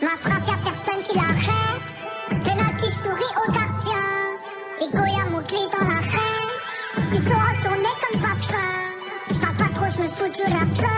Ma frappe, y'a personne qui l'arrête. Penalty, je souris au gardien. Les goyas m'ont clé dans la reine, Ils sont retournés comme papa. Je parle pas trop, je me fous du rappeur.